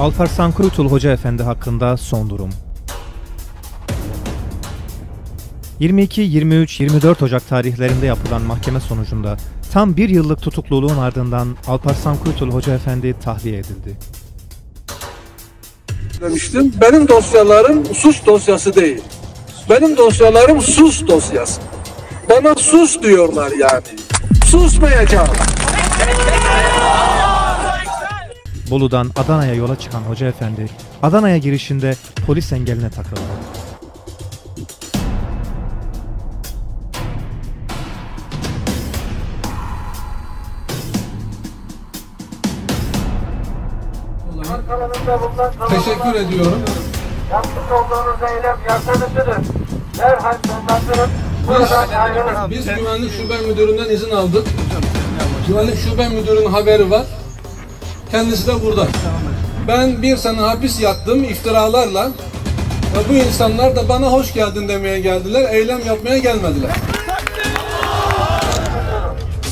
Alparslan Kurutul Hoca Efendi hakkında son durum. 22, 23, 24 Ocak tarihlerinde yapılan mahkeme sonucunda tam bir yıllık tutukluluğun ardından Alparslan Kurutul Hoca Efendi tahliye edildi. demiştim. Benim dosyalarım sus dosyası değil. Benim dosyalarım sus dosyası. Bana sus diyorlar yani. Susmayacağım. Bolu'dan Adana'ya yola çıkan Hoca Efendi, Adana'ya girişinde polis engeline takıldı. Teşekkür ediyorum. Yapmış olduğunuz eylem yasamışıdır. Derhal sonlandırıp buradan ayrılın. Biz güvenlik şube müdüründen izin aldık. Güvenlik şube müdürünün haberi var. Kendisi de burada. Ben bir sene hapis yattım iftiralarla. Ve bu insanlar da bana hoş geldin demeye geldiler. Eylem yapmaya gelmediler.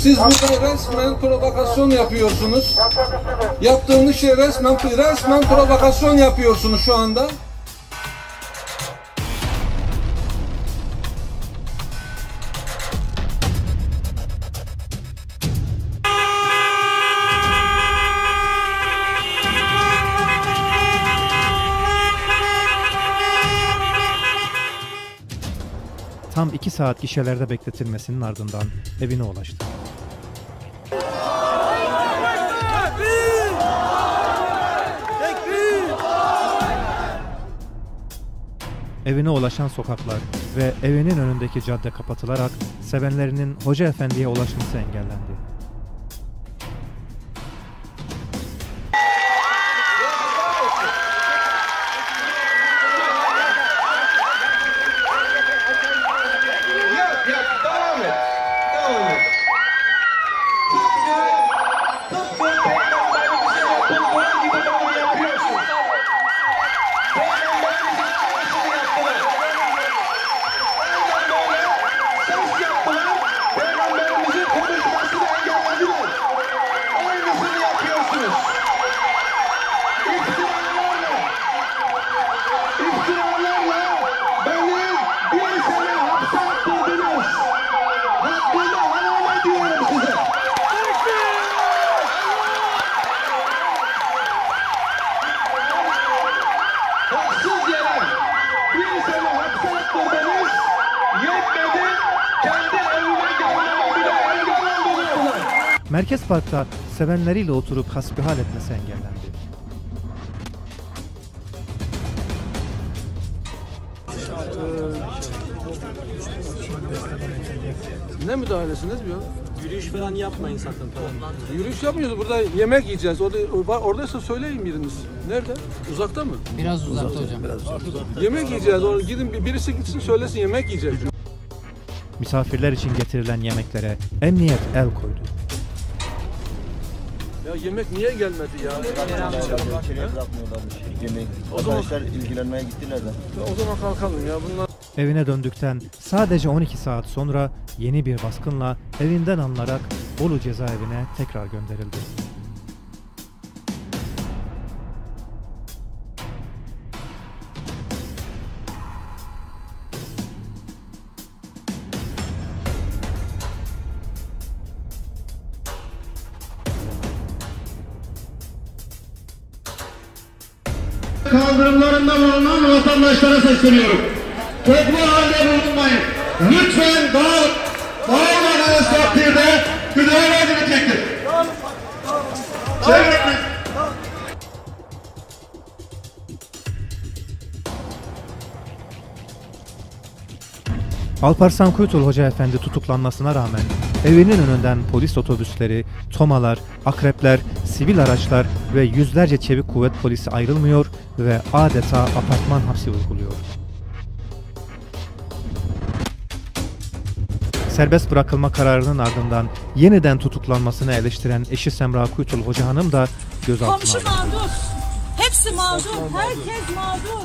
Siz burada resmen provokasyon yapıyorsunuz. Yaptığınız şey resmen resmen provokasyon yapıyorsunuz şu anda. Tam 2 saat gişelerde bekletilmesinin ardından evine ulaştı. Evine ulaşan sokaklar ve evinin önündeki cadde kapatılarak sevenlerinin Hoca Efendi'ye ulaşması engellendi. Merkez Park'ta sevenleriyle oturup hasbihal etmesi engellendi. Ne müdahalesiniz diyor? Yürüyüş falan yapmayın sakın falan. Yürüyüş yapmıyoruz. Burada yemek yiyeceğiz. Orada, oradaysa söyleyin biriniz. Nerede? Uzakta mı? Biraz uzakta hocam. Yemek yiyeceğiz. Orada gidin bir- birisi gitsin söylesin yemek yiyeceğiz. Misafirler için getirilen yemeklere emniyet el koydu. Ya yemek niye gelmedi ya? İçeriye bırakmıyorlarmış yemeği. O zaman- Arkadaşlar ilgilenmeye gittiler de. O zaman kalkalım ya. Bunlar Evine döndükten sadece 12 saat sonra yeni bir baskınla evinden alınarak Bolu cezaevine tekrar gönderildi. Vatandaşlara sesleniyorum. Toplu halde bulunmayın. Lütfen dağıl, dağılmadığınız takdirde müdahale edilecektir. Çevirin. Alparslan Kuytul Hoca Efendi tutuklanmasına rağmen evinin önünden polis otobüsleri, tomalar, akrepler, sivil araçlar ve yüzlerce çevik kuvvet polisi ayrılmıyor ve adeta apartman hapsi uyguluyor. Serbest bırakılma kararının ardından yeniden tutuklanmasını eleştiren eşi Semra Kuytul Hoca Hanım da gözaltına Komşu alındı. mağdur. Hepsi mağdur. Herkes mağdur.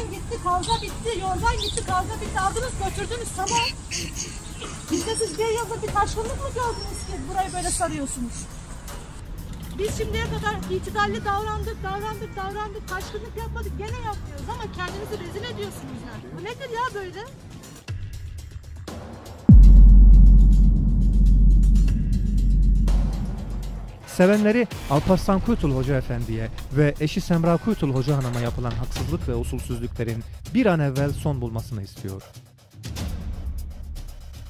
Giden gitti kavga bitti. Yoldan gitti kavga bitti. Aldınız götürdünüz tamam. Bizde siz bir yılda bir taşkınlık mı gördünüz ki burayı böyle sarıyorsunuz? Biz şimdiye kadar itidalli davrandık, davrandık, davrandık, taşkınlık yapmadık, gene yapmıyoruz ama kendinizi rezil ediyorsunuz yani. Bu nedir ya böyle? Sevenleri Alparslan Kuytul Hoca Efendi'ye ve eşi Semra Kuytul Hoca Hanım'a yapılan haksızlık ve usulsüzlüklerin bir an evvel son bulmasını istiyor.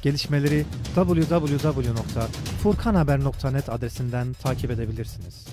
Gelişmeleri www.furkanhaber.net adresinden takip edebilirsiniz.